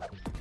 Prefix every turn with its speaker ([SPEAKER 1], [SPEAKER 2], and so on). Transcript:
[SPEAKER 1] Let's go.